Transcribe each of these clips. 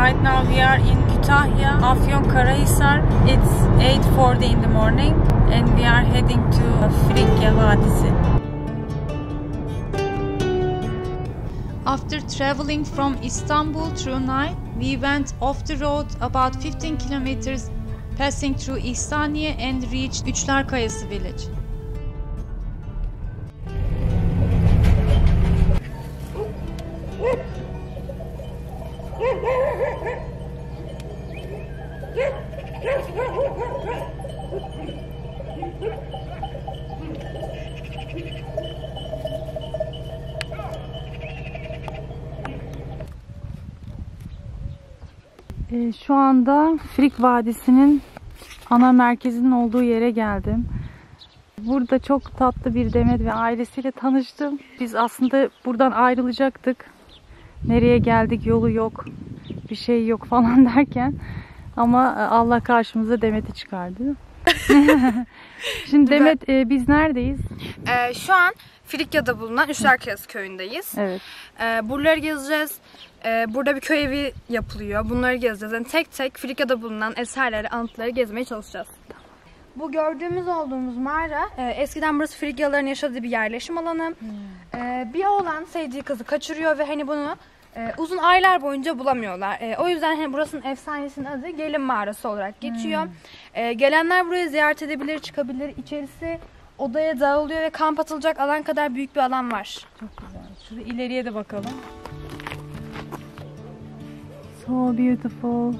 Right now we are in Kütahya, Afyonkarahisar. It's 8.40 in the morning and we are heading to Frikya Vadisi. After traveling from Istanbul through night, we went off the road about 15 kilometers passing through İhsaniye and reached Üçler Kayası village. Şu anda Frik Vadisi'nin ana merkezinin olduğu yere geldim. Burada çok tatlı bir Demet ve ailesiyle tanıştım. Biz aslında buradan ayrılacaktık. Nereye geldik yolu yok, bir şey yok falan derken. Ama e, Allah karşımıza Demet'i çıkardı. Şimdi Demet e, biz neredeyiz? Ee, şu an Frikya'da bulunan Üçlerkayası köyündeyiz. Evet. Ee, buraları gezeceğiz. Ee, burada bir köy evi yapılıyor. Bunları gezeceğiz. Yani tek tek Frikya'da bulunan eserleri, anıtları gezmeye çalışacağız. Bu gördüğümüz olduğumuz mağara e, eskiden burası Frigyalıların yaşadığı bir yerleşim alanı. Ee, bir oğlan sevdiği kızı kaçırıyor ve hani bunu e, uzun aylar boyunca bulamıyorlar. E, o yüzden hani burasının efsanesinin adı Gelin Mağarası olarak geçiyor. E, gelenler buraya ziyaret edebilir, çıkabilir. İçerisi odaya dağılıyor ve kamp atılacak alan kadar büyük bir alan var. Çok güzel. Şurada ileriye de bakalım. So beautiful.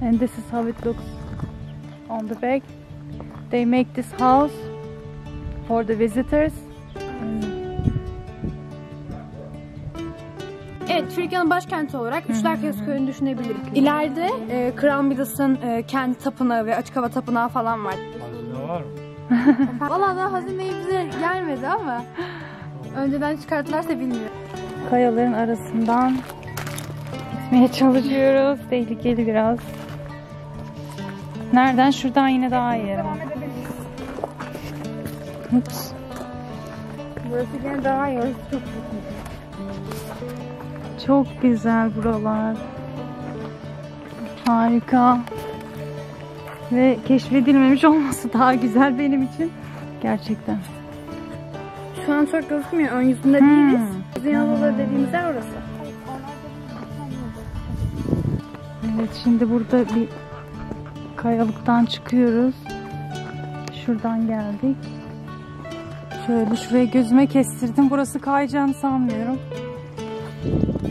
And this is how it looks on the back. They make this house for the visitors. Evet, Frigya'nın başkenti olarak Üçlerkayası köyünü düşünebiliriz. İleride e, Kral Midas'ın e, kendi tapınağı ve açık hava tapınağı falan var. var mı? Valla daha hazineyi bize gelmedi ama önceden çıkarttılarsa bilmiyorum. Kayaların arasından gitmeye çalışıyoruz. Tehlikeli biraz. Nereden? Şuradan yine daha iyi yerim. Ups. Burası yine daha iyi. Orası çok Çok güzel buralar. Harika. Ve keşfedilmemiş olması daha güzel benim için. Gerçekten. Şu an çok gözükmüyor. Ön yüzünde Hmm. değiliz. Kuzey Adaları dediğimiz yer orası. Evet şimdi burada bir kayalıktan çıkıyoruz. Şuradan geldik. Şöyle şuraya gözüme kestirdim. Burası kayacağını sanmıyorum.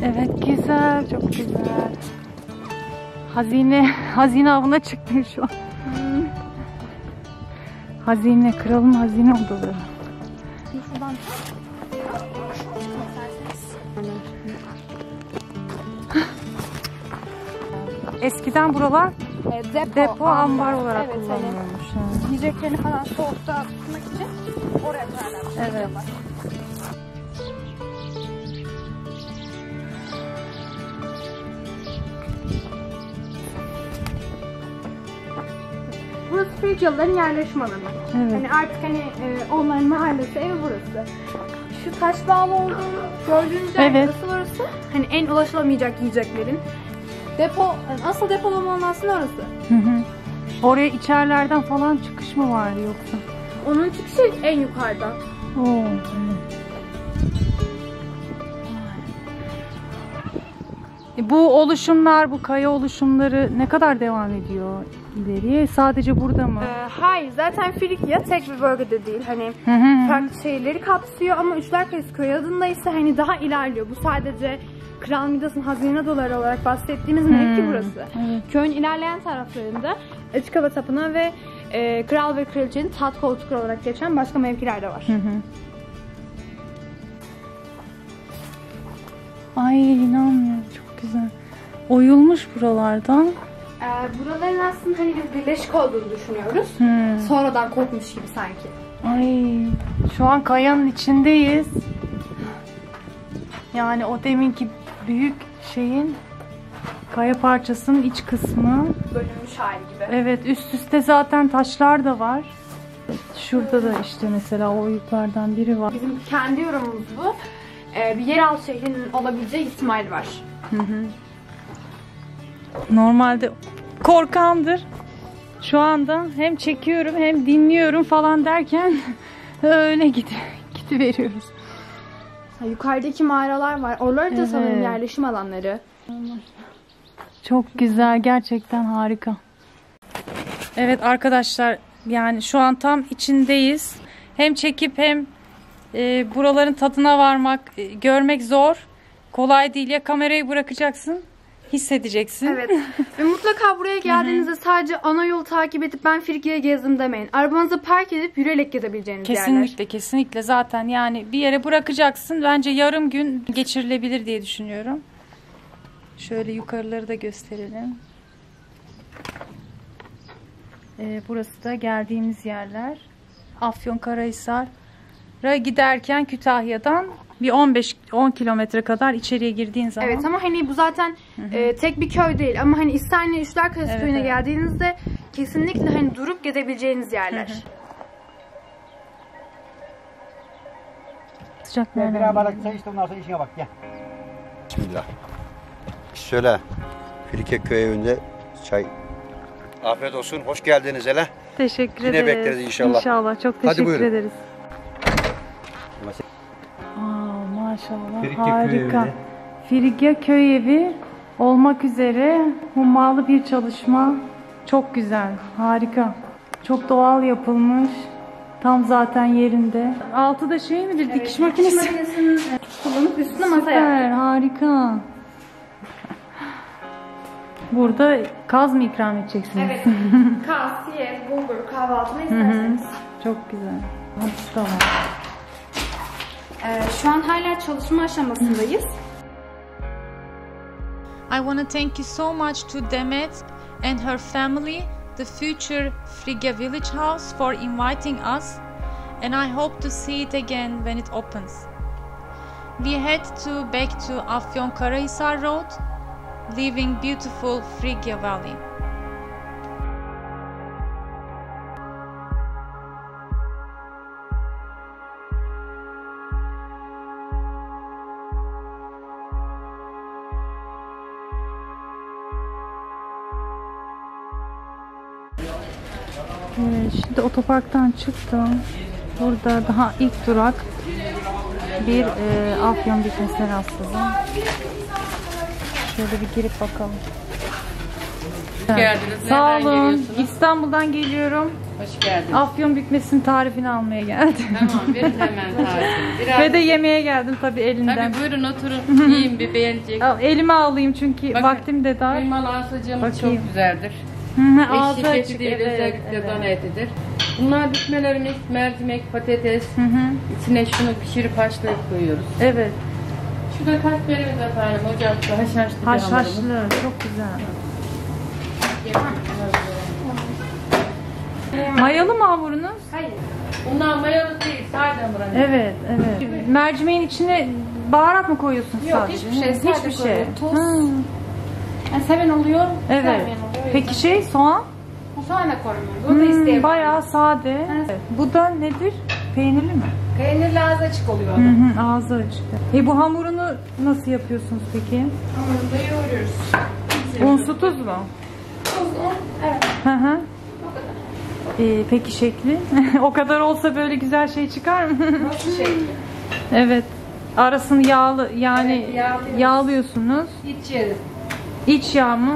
Evet güzel, çok güzel. Hazine, hazine avına çıktım şu an. Hazine, kralın hazine odaları. Şuradan Eskiden buralar e, depo, depo ambar olarak evet, kullanılıyormuş. ha. Hani yiyeceklerini falan soğukta tutmak için oraya koyarlar. Evet. Burası Frigyalıların yerleşim alanı. Evet. Hani artık hani e, onların mahallesi evi burası. Şu taş bağlı olduğunu gördüğünüz yer Evet. burası orası. Hani en ulaşılamayacak yiyeceklerin. Depo, yani asıl depolama aslında orası. Hı hı. Oraya içerilerden falan çıkış mı vardı yoksa? Onun çıkışı en yukarıda. Oo, Bu oluşumlar, bu kaya oluşumları ne kadar devam ediyor ileriye? Sadece burada mı? Ee, hayır zaten Frikya tek bir bölgede değil. Hani Hı hı. farklı şehirleri kapsıyor ama Üçlerkayası köy adında ise hani daha ilerliyor. Bu sadece Kral Midas'ın hazine adaları olarak bahsettiğimiz mevki burası. Evet. Köyün ilerleyen taraflarında açık hava tapınağı ve e, kral ve kraliçenin taht koltukları olarak geçen başka mevkiler de var. Hı hı. Ay inanmıyorum güzel. Oyulmuş buralardan. Ee, buraların aslında hani biz birleşik olduğunu düşünüyoruz. Hı. Sonradan kopmuş gibi sanki. Ay şu an kayanın içindeyiz. Yani o deminki büyük şeyin kaya parçasının iç kısmı. Bölünmüş hali gibi. Evet üst üste zaten taşlar da var. Şurada da işte mesela o oyuklardan biri var. Bizim kendi yorumumuz bu. e, bir yeraltı şehrinin olabileceği ihtimal var. Normalde korkamdır. Şu anda hem çekiyorum hem dinliyorum falan derken öyle gidi gidiveriyoruz. Ha, yukarıdaki mağaralar var. Oraları da sanırım Evet. yerleşim alanları. Çok güzel, gerçekten harika. Evet arkadaşlar, yani şu an tam içindeyiz. Hem çekip hem e, buraların tadına varmak, e, görmek zor. Kolay değil. Ya kamerayı bırakacaksın, hissedeceksin. Evet. Ve mutlaka buraya geldiğinizde sadece ana yolu takip edip ben Frigya'ya gezdim demeyin. Arabanızı park edip yürüyerek gezebileceğiniz yerler. Kesinlikle, kesinlikle. Zaten yani bir yere bırakacaksın. Bence yarım gün geçirilebilir diye düşünüyorum. Şöyle yukarıları da gösterelim. Ee, burası da geldiğimiz yerler. Afyonkarahisar'a giderken Kütahya'dan bir 15-10 kilometre kadar içeriye girdiğin zaman. Evet ama hani bu zaten e, tek bir köy değil ama hani İsterni Üçler Kalesi Evet, köyüne evet. geldiğinizde kesinlikle hani durup gezebileceğiniz yerler. sıcak Gel nereden birer bardak geliyor? çay işte ondan sonra işine bak gel. Bismillah. Şöyle Filike köy evinde çay. Afiyet olsun. Hoş geldiniz hele. Teşekkür Yine ederiz. bekleriz inşallah. İnşallah. Çok Hadi teşekkür buyurun. ederiz. Maşallah. Köy Harika. evi. Frigya köy evi olmak üzere hummalı bir çalışma. Çok güzel. Harika. Çok doğal yapılmış. Tam zaten yerinde. Altı da şey midir? dikiş makinesi. Makinesini kullanıp üstüne masa Süper, yaptık. harika. Burada kaz mı ikram edeceksiniz? Evet. Kaz, siyet, bulgur, kahvaltı ne isterseniz. Çok güzel. Hamsi de var. Şu an hala çalışma aşamasındayız. I want to thank you so much to Demet and her family, the future Frigga Village House, for inviting us, and I hope to see it again when it opens. We head to back to Afyonkarahisar Road, leaving beautiful Frigga Valley. Şimdi otoparktan çıktım. Burada daha ilk durak bir e, Afyon bitmesine rastladım. Şöyle bir girip bakalım. Geldiniz. Sağ Nereden olun. İstanbul'dan geliyorum. Hoş geldin. Afyon bitmesinin tarifini almaya geldim. Tamam verin hemen tarifi. Biraz Ve de yemeğe geldim tabii elinden. Tabii buyurun oturun. Yiyin bir beğenecek. Al, Elime alayım çünkü Bakın, vaktim de dar. Kıymalı asıcığımız Bakayım. çok güzeldir. Hı Ağzı değil, Evet, özellikle evet. dana etidir. Bunlar bitmelerimiz mercimek, patates. Hı hı, İçine şunu pişirip haşlayıp koyuyoruz. Evet. Şurada kasperimiz efendim ocakta haşhaşlı hamurumuz. Haşhaşlı. Çok güzel. Mayalı mı hamurunuz? Hayır. Bunlar mayalı değil, sade hamur. Evet, evet. Mercimeğin içine baharat mı koyuyorsunuz Yok, sadece? hiçbir şey, Hiçbir şey. Tuz. Hı, Yani seven oluyor, Evet. sevmeyen oluyor. Peki şey soğan? Bu soğan da koymuyoruz. Onu da Hmm, isteyebilirim. bayağı sade. Evet. Bu da nedir? Peynirli mi? Peynirli ağzı açık oluyor. Hı hı, ağzı açık. E bu hamurunu nasıl yapıyorsunuz peki? Hamurunu da yoğuruyoruz. Un su tuz mu? Tuz, un, evet. Hı hı. E, peki şekli? o kadar olsa böyle güzel şey çıkar mı? Nasıl şey? evet. Arasını yağlı yani Evet, yağlıyorsunuz. İç yağı. İç yağ mı?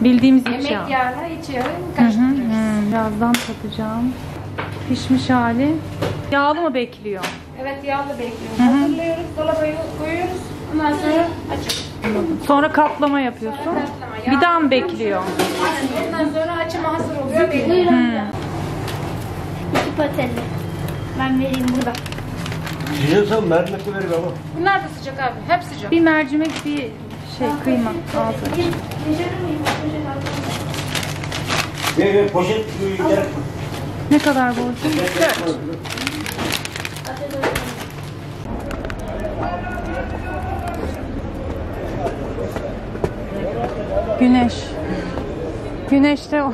Bildiğimiz iç Yemek yağ. yağıyla iç yağı Hı hı, karıştırıyoruz. hı. Birazdan tatacağım. Pişmiş hali. Yağlı mı bekliyor? Evet yağlı bekliyoruz. Hazırlıyoruz, dolaba koyuyoruz. Ondan sonra açıyoruz. Sonra kaplama yapıyorsun. Kaplama, Bir daha mı bekliyor? Aynen. Ondan sonra açıma hazır oluyor. Bekliyoruz. İki patelli. Ben vereyim burada. Yiyorsan mercimek ver baba. Bunlar da sıcak abi. Hep sıcak. Bir mercimek, bir şey kıyma. Ağzı. Miyim? Poşet gel. Ne kadar? Patates aldım. Güneş. Güneşte var.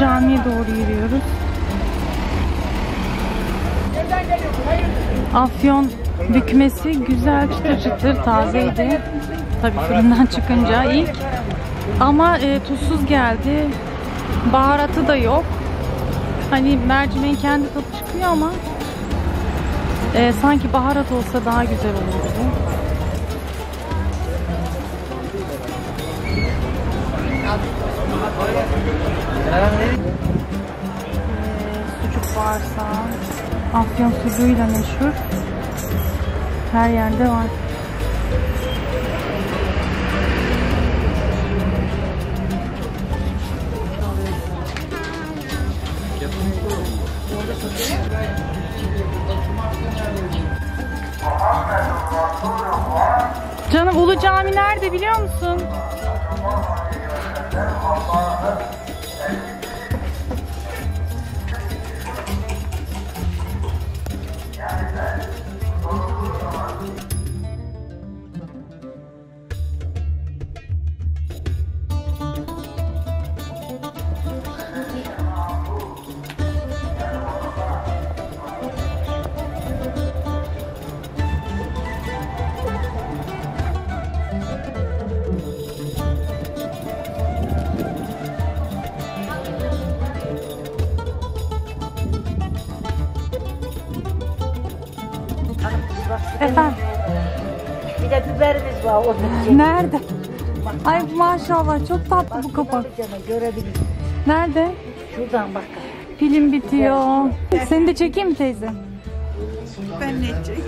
Cami'ye doğru yürüyoruz. Afyon bükmesi güzel çıtır çıtır tazeydi. Tabii fırından çıkınca ilk. Ama e, tuzsuz geldi. Baharatı da yok. Hani mercimeğin kendi tadı çıkıyor ama e, sanki baharat olsa daha güzel olurdu. Sucuk varsa afyon sucuğuyla meşhur. Her yerde var. Canım Ulu Cami nerede biliyor musun? 好吧。Nerede? Ay maşallah çok tatlı bu kapak. Canım. Nerede? Şuradan bak. Film bitiyor. Seni de çekeyim mi teyze? Ben ne çek?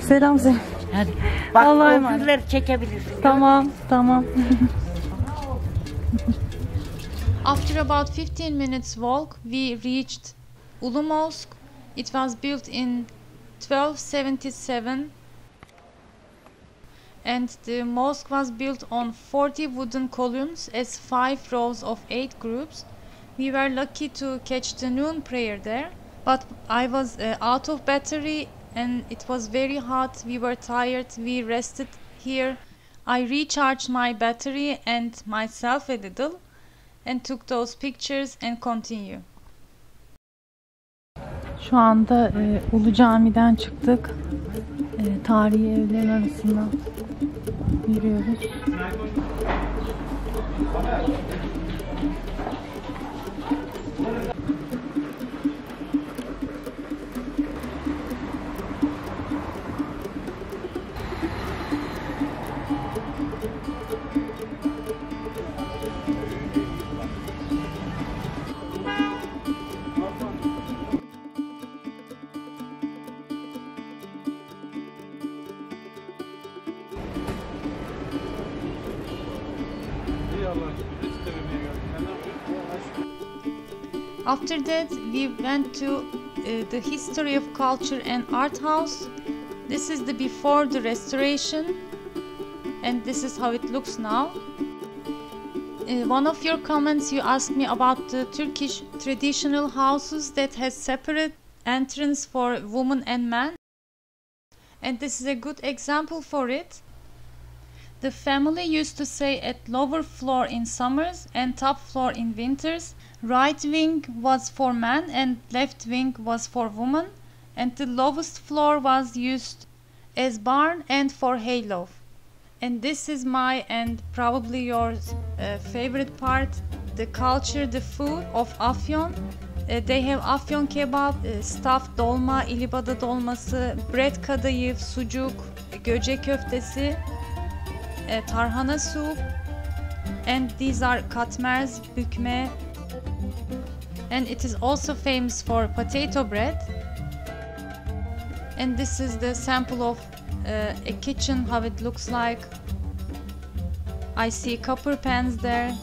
Selam sen. Hadi. Bak Allah'a o emanet. çekebilirsin. Tamam, tamam. After about 15 minutes walk, we reached Ulu Mosque. It was built in 1277 and the mosque was built on 40 wooden columns as five rows of eight groups. We were lucky to catch the noon prayer there, but I was uh, out of battery and it was very hot. We were tired. We rested here. I recharged my battery and myself a little and took those pictures and continue. Şu anda e, Ulu Cami'den çıktık. E, tarihi evlerin arasından yürüyoruz. After that, we went to uh, the History of Culture and Art House. This is the before the restoration, and this is how it looks now. Uh, one of your comments you asked me about the Turkish traditional houses that has separate entrance for women and men. And this is a good example for it. The family used to stay at lower floor in summers and top floor in winters. Right wing was for men and left wing was for women, and the lowest floor was used as barn and for hayloft. And this is my and probably your uh, favorite part the culture, the food of Afyon. Uh, they have Afyon kebab, uh, stuffed dolma, ilibada dolması, bread kadayıf, sucuk, göce köftesi, uh, tarhana soup, and these are katmers, bükme, and it is also famous for potato bread. And this is the sample of uh, a kitchen, how it looks like. I see copper pans there.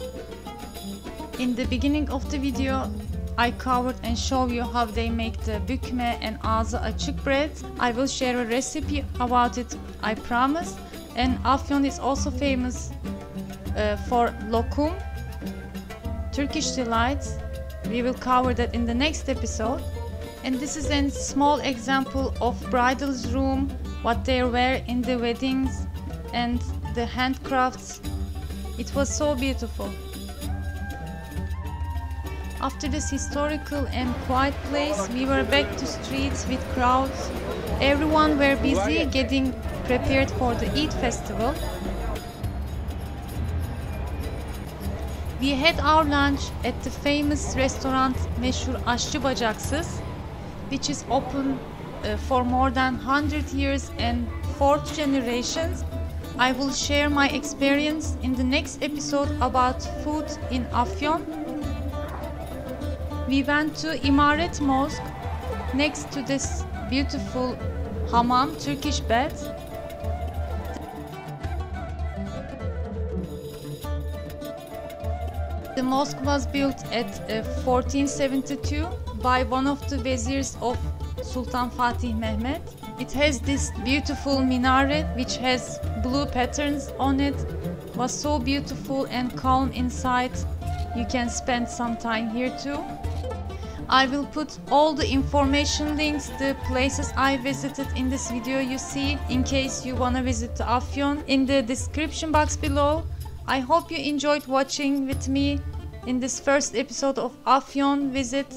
In the beginning of the video, I covered and show you how they make the bükme and ağzı açık bread. I will share a recipe about it, I promise. And Afyon is also famous uh, for lokum, Turkish delights. We will cover that in the next episode. And this is a small example of bridal's room, what they wear in the weddings and the handcrafts. It was so beautiful. After this historical and quiet place, we were back to streets with crowds. Everyone were busy getting prepared for the Eid festival. We had our lunch at the famous restaurant meşhur Aşçı Bacaksız, which is open uh, for more than 100 years and fourth generations. I will share my experience in the next episode about food in Afyon. We went to Imaret Mosque next to this beautiful hammam, Turkish bath. The mosque was built at uh, 1472 by one of the viziers of Sultan Fatih Mehmet. It has this beautiful minaret which has blue patterns on it. Was so beautiful and calm inside. You can spend some time here too. I will put all the information links, the places I visited in this video you see in case you wanna visit Afyon in the description box below. I hope you enjoyed watching with me in this first episode of Afyon visit.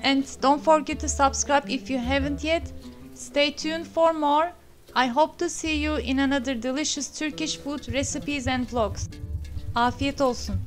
And don't forget to subscribe if you haven't yet. Stay tuned for more. I hope to see you in another delicious Turkish food recipes and vlogs. Afiyet olsun.